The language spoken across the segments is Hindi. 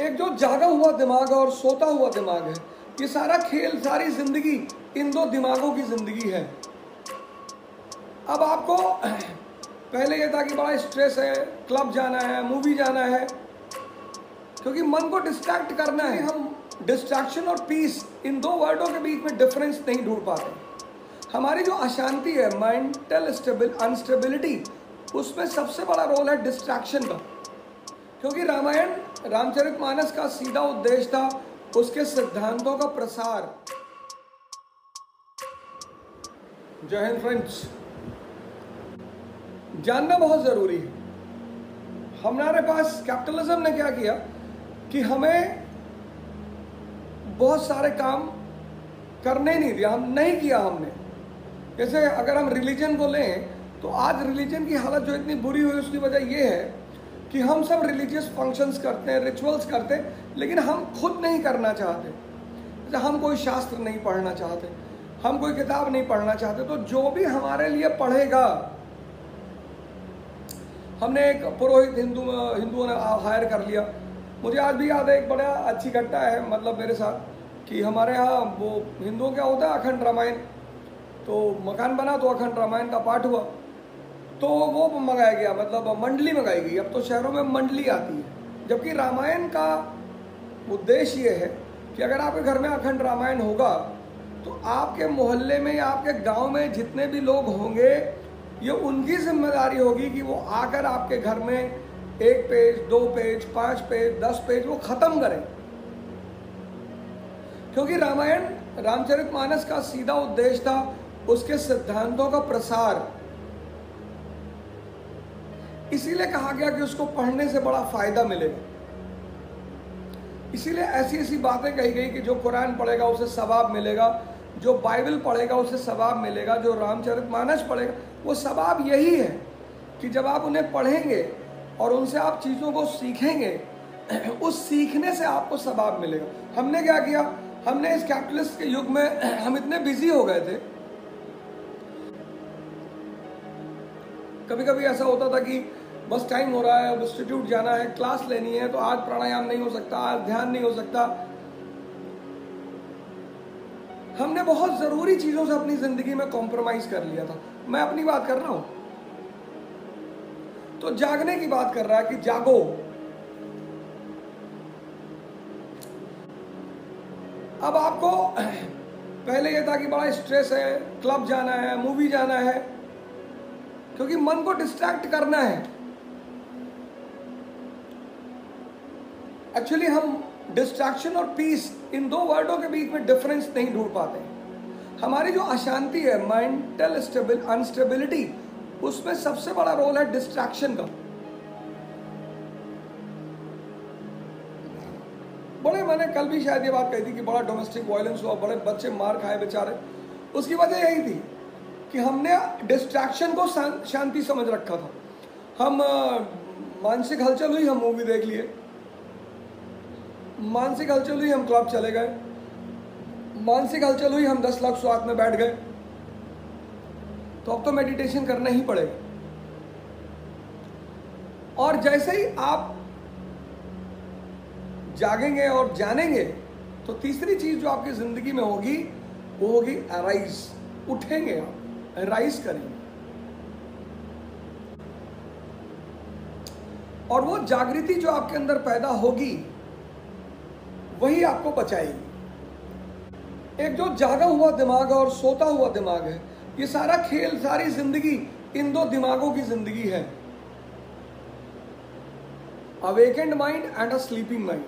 एक जो जागा हुआ दिमाग है और सोता हुआ दिमाग है, ये सारा खेल, सारी ज़िंदगी इन दो दिमागों की ज़िंदगी है। अब आपको पहले ये था कि बड़ा स्ट्रेस है क्लब जाना है मूवी जाना है, क्योंकि मन को डिस्ट्रैक्ट करना है। हम डिस्ट्रैक्शन और पीस इन दो वर्डों के बीच में डिफरेंस नहीं ढूंढ पाते। हमारी जो अशांति है मेंटल स्टेबिल अनस्टेबिलिटी उसमें सबसे बड़ा रोल है डिस्ट्रैक्शन का। क्योंकि रामायण रामचरित मानस का सीधा उद्देश्य था उसके सिद्धांतों का प्रसार। जय हिंद फ्रेंड्स। जानना बहुत ज़रूरी है। हमारे पास कैपिटलिज्म ने क्या किया कि हमें बहुत सारे काम करने नहीं दिया, हम नहीं किया हमने। जैसे अगर हम रिलीजन को लें तो आज रिलीजन की हालत जो इतनी बुरी हुई, उसकी वजह यह है कि हम सब रिलीजियस फ़ंक्शंस करते हैं रिचुअल्स करते हैं, लेकिन हम खुद नहीं करना चाहते। जैसे हम कोई शास्त्र नहीं पढ़ना चाहते, हम कोई किताब नहीं पढ़ना चाहते तो जो भी हमारे लिए पढ़ेगा। हमने एक पुरोहित हिंदू, हिंदुओं ने हायर कर लिया। मुझे आज भी याद है, एक बड़ा अच्छी घटना है मतलब मेरे साथ, कि हमारे यहाँ वो हिंदुओं क्या होता है अखंड रामायण तो मकान बना तो अखंड रामायण का पाठ हुआ। तो वो मंगाया गया मतलब मंडली मंगाई गई। अब तो शहरों में मंडली आती है। जबकि रामायण का उद्देश्य ये है कि अगर आपके घर में अखंड रामायण होगा तो आपके मोहल्ले में या आपके गाँव में जितने भी लोग होंगे, ये उनकी ज़िम्मेदारी होगी कि वो आकर आपके घर में एक पेज, दो पेज, पाँच पेज, दस पेज, वो खत्म करें। क्योंकि रामायण रामचरितमानस का सीधा उद्देश्य था, उसके सिद्धांतों का प्रसार। इसीलिए कहा गया कि उसको पढ़ने से बड़ा फ़ायदा मिलेगा। इसीलिए ऐसी ऐसी बातें कही गई कि जो कुरान पढ़ेगा उसे सवाब मिलेगा, जो बाइबल पढ़ेगा उसे सवाब मिलेगा, जो रामचरितमानस पढ़ेगा, वो सवाब यही है कि जब आप उन्हें पढ़ेंगे और उनसे आप चीज़ों को सीखेंगे, उस सीखने से आपको सवाब मिलेगा। हमने क्या किया? हमने इस कैपिटलिस्ट के युग में हम इतने बिज़ी हो गए थे। कभी कभी ऐसा होता था कि बस टाइम हो रहा है अब इंस्टीट्यूट जाना है क्लास लेनी है तो आज प्राणायाम नहीं हो सकता, आज ध्यान नहीं हो सकता। हमने बहुत ज़रूरी चीज़ों से अपनी ज़िंदगी में कॉम्प्रोमाइज कर लिया था। मैं अपनी बात कर रहा हूँ। तो जागने की बात कर रहा है कि जागो। अब आपको पहले यह था कि बड़ा स्ट्रेस है क्लब जाना है मूवी जाना है, क्योंकि मन को डिस्ट्रैक्ट करना है। एक्चुअली हम डिस्ट्रैक्शन और पीस इन दो वर्डों के बीच में डिफरेंस नहीं ढूंढ पाते। हमारी जो अशांति है मेंटल स्टेबिल अनस्टेबिलिटी उसमें सबसे बड़ा रोल है डिस्ट्रैक्शन का। बड़े, मैंने कल भी शायद ये बात कही थी कि बड़ा डोमेस्टिक वायलेंस हुआ, बड़े बच्चे मार खाए बेचारे। उसकी वजह यही थी कि हमने डिस्ट्रैक्शन को शांति समझ रखा था। हम मानसिक हलचल हुई, हम मूवी देख लिए। मानसिक हलचल हुई, हम क्लब चले गए। मानसिक हलचल हुई, हम दस लाख स्वाद में बैठ गए। तो अब तो मेडिटेशन करना ही पड़ेगा। और जैसे ही आप जागेंगे और जानेंगे तो तीसरी चीज़ जो आपकी ज़िंदगी में होगी, वो होगी अराइज उठेंगे आप राइज करेंगे। और वो जागृति जो आपके अंदर पैदा होगी वही आपको बचाएगी। एक जो जागा हुआ दिमाग है और सोता हुआ दिमाग है, ये सारा खेल, सारी ज़िंदगी इन दो दिमागों की ज़िंदगी है। Awakened mind and a sleeping mind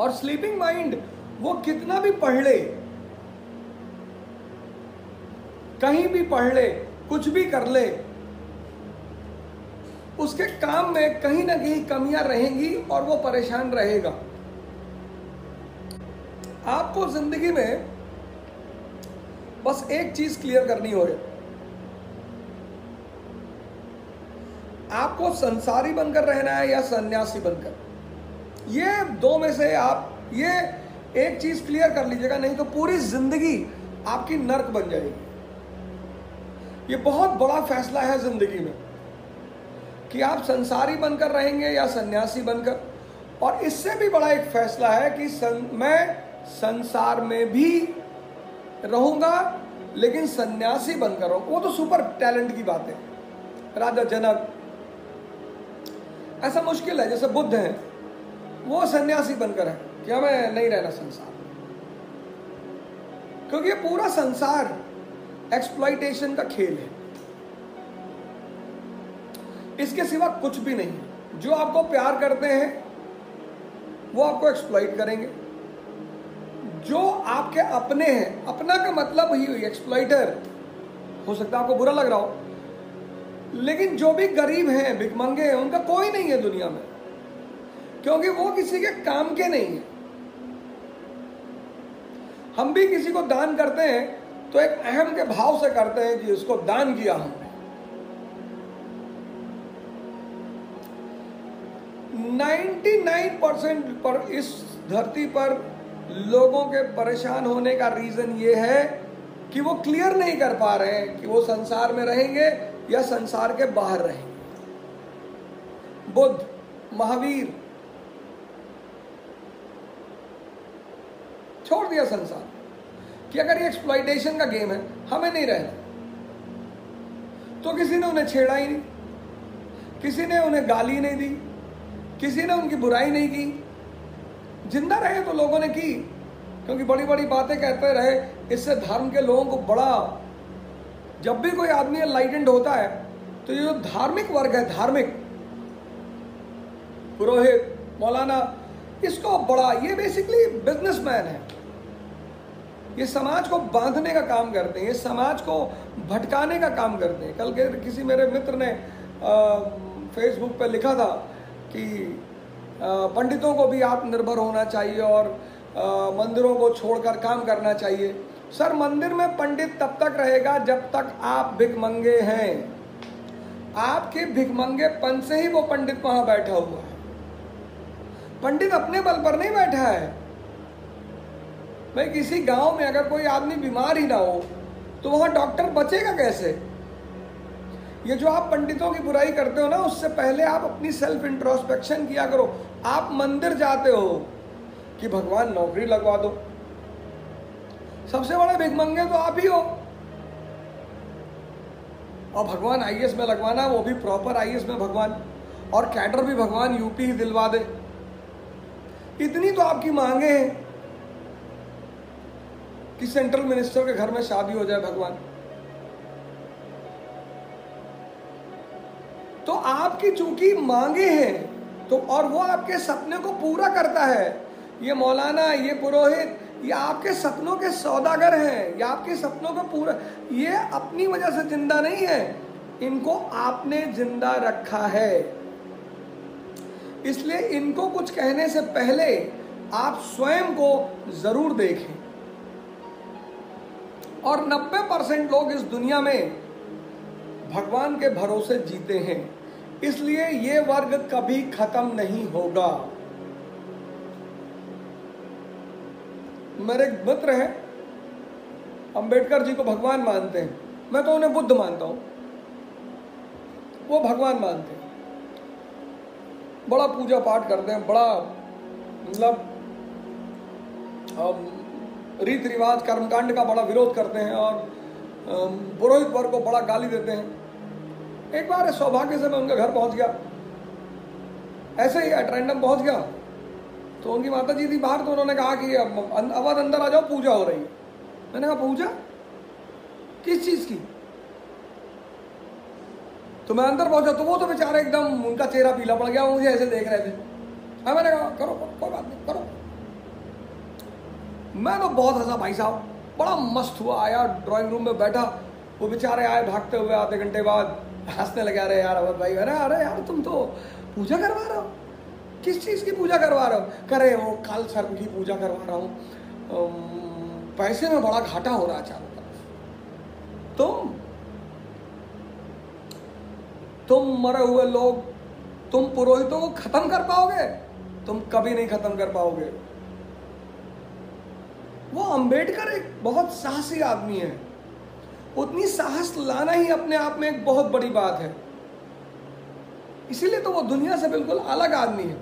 और स्लीपिंग माइंड वो कितना भी पढ़ ले, कहीं भी पढ़ ले, कुछ भी कर ले उसके काम में कहीं ना कहीं कमियाँ रहेंगी और वो परेशान रहेगा। आपको ज़िंदगी में बस एक चीज़ क्लियर करनी हो। रही आपको संसारी बनकर रहना है या सन्यासी बनकर? ये दो में से आप ये एक चीज़ क्लियर कर लीजिएगा, नहीं तो पूरी ज़िंदगी आपकी नर्क बन जाएगी। ये बहुत बड़ा फैसला है ज़िंदगी में। कि आप संसारी बनकर रहेंगे या सन्यासी बनकर। और इससे भी बड़ा एक फैसला है कि सं, मैं संसार में भी रहूँगा लेकिन सन्यासी बनकर रहूँ। वो तो सुपर टैलेंट की बात है। राजा जनक ऐसा मुश्किल है जैसे बुद्ध हैं वो सन्यासी बनकर है कि हमें नहीं रहना संसार। क्योंकि ये पूरा संसार एक्सप्लाइटेशन का खेल है। इसके सिवा कुछ भी नहीं। जो आपको प्यार करते हैं, वो आपको एक्सप्लॉइट करेंगे। जो आपके अपने हैं, अपना का मतलब ही हुई एक्सप्लॉइटर हो सकता है आपको बुरा लग रहा हो, लेकिन जो भी गरीब हैं भिकमंगे हैं, उनका कोई नहीं है दुनिया में, क्योंकि वो किसी के काम के नहीं है। हम भी किसी को दान करते हैं तो एक अहम के भाव से करते हैं कि उसको दान किया हमने 99 परसेंट पर इस धरती पर लोगों के परेशान होने का रीजन ये है कि वो क्लियर नहीं कर पा रहे हैं कि वो संसार में रहेंगे या संसार के बाहर रहेंगे। बुद्ध, महावीर, छोड़ दिया संसार। कि अगर ये एक्सप्लाइटेशन का गेम है, हमें नहीं रहना। तो किसी ने उन्हें छेड़ा ही नहीं। किसी ने उन्हें गाली नहीं दी। किसी ने उनकी बुराई नहीं की। ज़िंदा रहे तो लोगों ने की, क्योंकि बड़ी बड़ी बातें कहते रहे, इससे धर्म के लोगों को बड़ा, जब भी कोई आदमी लाइटेंड होता है तो ये जो धार्मिक वर्ग है, धार्मिक, पुरोहित, मौलाना, इसको बड़ा, ये बेसिकली बिजनेसमैन है। ये समाज को बांधने का काम करते हैं, ये समाज को भटकाने का काम करते हैं। कल के किसी मेरे मित्र ने फेसबुक पर लिखा था कि पंडितों को भी आत्मनिर्भर होना चाहिए और मंदिरों को छोड़कर काम करना चाहिए। सर, मंदिर में पंडित तब तक रहेगा जब तक आप भिकमंगे हैं। आपके भिकमंगे पन से ही वो पंडित वहाँ बैठा हुआ है। पंडित अपने बल पर नहीं बैठा है। भाई, किसी गाँव में अगर कोई आदमी बीमार ही ना हो तो वहाँ डॉक्टर बचेगा कैसे? ये जो आप पंडितों की बुराई करते हो ना, उससे पहले आप अपनी सेल्फ इंट्रोस्पेक्शन किया करो। आप मंदिर जाते हो कि भगवान नौकरी लगवा दो। सबसे बड़े भिगमंगे तो आप ही हो। और भगवान आईएएस में लगवाना, वो भी प्रॉपर आईएएस में भगवान। और कैडर भी भगवान यूपी ही दिलवा दे। इतनी तो आपकी मांगे हैं कि सेंट्रल मिनिस्टर के घर में शादी हो जाए भगवान। तो आपकी चूँकि मांगे हैं तो और वो आपके सपने को पूरा करता है। ये मौलाना, ये पुरोहित, ये आपके सपनों के सौदागर हैं, ये आपके सपनों को पूरा, ये अपनी वजह से ज़िंदा नहीं है, इनको आपने ज़िंदा रखा है। इसलिए इनको कुछ कहने से पहले आप स्वयं को ज़रूर देखें। और 90 परसेंट लोग इस दुनिया में भगवान के भरोसे जीते हैं। इसलिए ये वर्ग कभी खत्म नहीं होगा। मेरे मित्र हैं, अंबेडकर जी को भगवान मानते हैं। मैं तो उन्हें बुद्ध मानता हूँ। वो भगवान मानते हैं। बड़ा पूजा पाठ करते हैं, बड़ा मतलब रीति रिवाज कर्मकांड का बड़ा विरोध करते हैं और पुरोहित वर्ग को बड़ा गाली देते हैं। एक बार सौभाग्य से मैं उनके घर पहुँच गया। ऐसे ही एट्रेंडम पहुँच गया। तो उनकी माता जी थी बाहर तो उन्होंने कहा कि अब अंदर आ जाओ, पूजा हो रही है। मैंने कहा, पूजा? किस चीज़ की? तो मैं अंदर पहुँचा तो वो तो बेचारे एकदम उनका चेहरा पीला पड़ गया मुझे ऐसे देख रहे थे। हाँ मैंने कहा, करो कोई बात नहीं, करो। मैं तो बहुत हंसा, भाई साहब, बड़ा मस्त हुआ, आया ड्राइंग रूम में बैठा, वो बेचारे आए, भागते हुए आधे घंटे बाद हंसने लगे, अरे यार अवध भाई, अरे अरे यार, तुम तो पूजा करवा रहे हो। किस चीज़ की पूजा करवा रहे हो? करे, वो काल सर्प की पूजा करवा रहा हूँ। पैसे में बड़ा घाटा हो रहा चारों तरफ़। तुम तुम मरे हुए लोग, तुम पुरोहितों को खत्म कर पाओगे? तुम कभी नहीं खत्म कर पाओगे। वो अंबेडकर एक बहुत साहसी आदमी है। उतनी साहस लाना ही अपने आप में एक बहुत बड़ी बात है। इसीलिए तो वो दुनिया से बिल्कुल अलग आदमी है।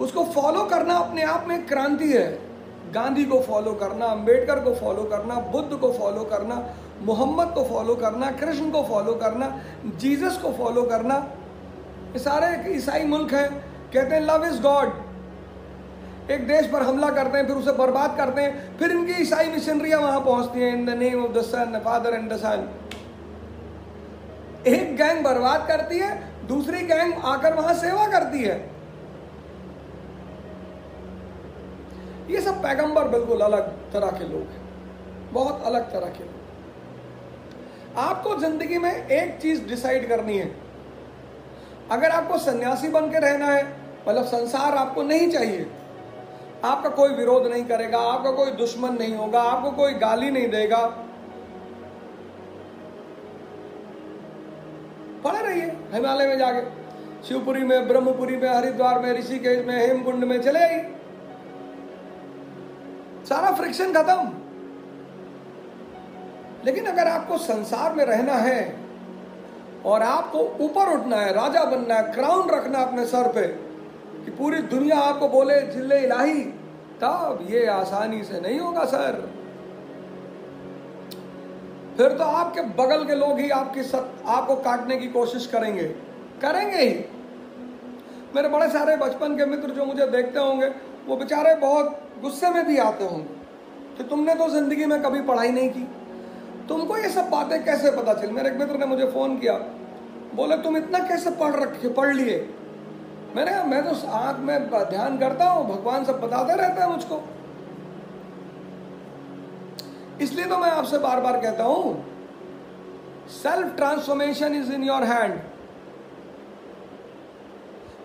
उसको फॉलो करना अपने आप में क्रांति है। गांधी को फॉलो करना, अंबेडकर को फॉलो करना, बुद्ध को फॉलो करना, मोहम्मद को फॉलो करना, कृष्ण को फॉलो करना, जीसस को फॉलो करना, ये सारे ईसाई मुल्क हैं। कहते हैं, लव इज़ गॉड। एक देश पर हमला करते हैं, फिर उसे बर्बाद करते हैं, फिर इनकी ईसाई मिशनरियाँ वहाँ पहुँचती हैं in the name of the son father and the son एक गैंग बर्बाद करती है, दूसरी गैंग आकर वहाँ सेवा करती है। ये सब पैगंबर बिल्कुल अलग तरह के लोग हैं। बहुत अलग तरह के लोग। आपको ज़िंदगी में एक चीज़ डिसाइड करनी है। अगर आपको सन्यासी बन के रहना है मतलब संसार आपको नहीं चाहिए आपका कोई विरोध नहीं करेगा, आपका कोई दुश्मन नहीं होगा, आपको कोई गाली नहीं देगा। पढ़े रहिए, हिमालय में जाके। शिवपुरी में, ब्रह्मपुरी में, हरिद्वार में, ऋषिकेश में, हेमकुंड में, चले आइए। सारा फ्रिक्शन खत्म। लेकिन अगर आपको संसार में रहना है और आपको ऊपर उठना है, राजा बनना है क्राउन रखना अपने सर पे कि पूरी दुनिया आपको बोले ज़िले इलाही तब ये आसानी से नहीं होगा सर। फिर तो आपके बगल के लोग ही आपकी सत, आपको काटने की कोशिश करेंगे। करेंगे ही। मेरे बड़े सारे बचपन के मित्र जो मुझे देखते होंगे वो बेचारे बहुत गुस्से में भी आते होंगे कि तुमने तो ज़िंदगी में कभी पढ़ाई नहीं की। तुमको ये सब बातें कैसे पता चल? मेरे एक मित्र ने मुझे फ़ोन किया। बोले तुम इतना कैसे पढ़ रखे पढ़ लिए? मैंने कहा मैं तो आँख में ध्यान करता हूँ, भगवान सब बताते रहते हैं मुझको। इसलिए तो मैं आपसे बार बार कहता हूँ self transformation is in your hand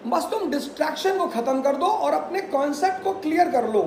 बस तुम डिस्ट्रैक्शन को खत्म कर दो और अपने कॉन्सेप्ट को क्लियर कर लो।